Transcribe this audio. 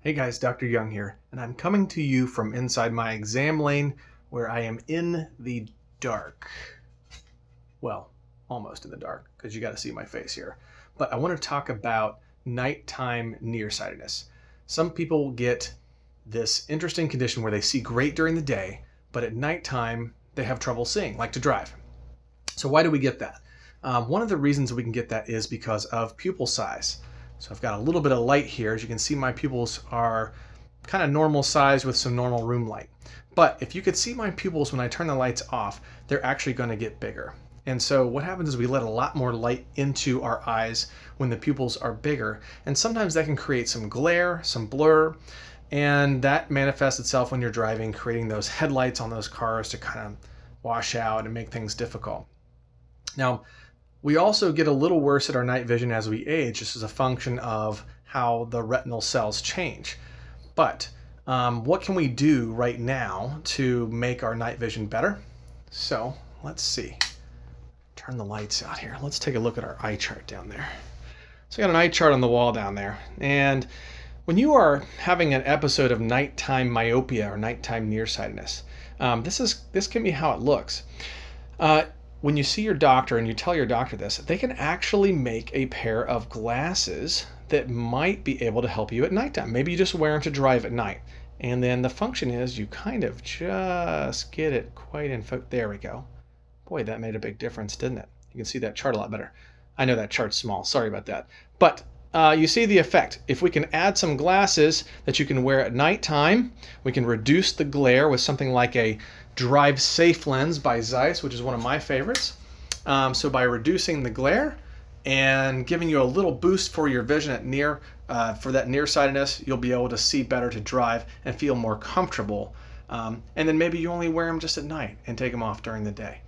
Hey guys, Dr. Young here, and I'm coming to you from inside my exam lane where I am in the dark. Well, almost in the dark, because you got to see my face here. But I want to talk about nighttime nearsightedness. Some people get this interesting condition where they see great during the day, but at nighttime they have trouble seeing, like to drive. So, why do we get that? Um, one of the reasons we can get that is because of pupil size. So I've got a little bit of light here. As you can see, my pupils are kind of normal size with some normal room light. But if you could see my pupils when I turn the lights off, they're actually going to get bigger. And so what happens is we let a lot more light into our eyes when the pupils are bigger. And sometimes that can create some glare, some blur, and that manifests itself when you're driving, creating those headlights on those cars to kind of wash out and make things difficult. Now, we also get a little worse at our night vision as we age. This is a function of how the retinal cells change. But um, what can we do right now to make our night vision better? So let's see. Turn the lights out here. Let's take a look at our eye chart down there. So I got an eye chart on the wall down there. And when you are having an episode of nighttime myopia or nighttime nearsightedness, um, this is this can be how it looks. Uh, when you see your doctor and you tell your doctor this, they can actually make a pair of glasses that might be able to help you at nighttime. Maybe you just wear them to drive at night. And then the function is you kind of just get it quite in focus. There we go. Boy, that made a big difference, didn't it? You can see that chart a lot better. I know that chart's small. Sorry about that. But uh, you see the effect. If we can add some glasses that you can wear at nighttime, we can reduce the glare with something like a Drive Safe lens by Zeiss, which is one of my favorites. Um, so by reducing the glare and giving you a little boost for your vision at near, uh, for that nearsightedness, you'll be able to see better to drive and feel more comfortable. Um, and then maybe you only wear them just at night and take them off during the day.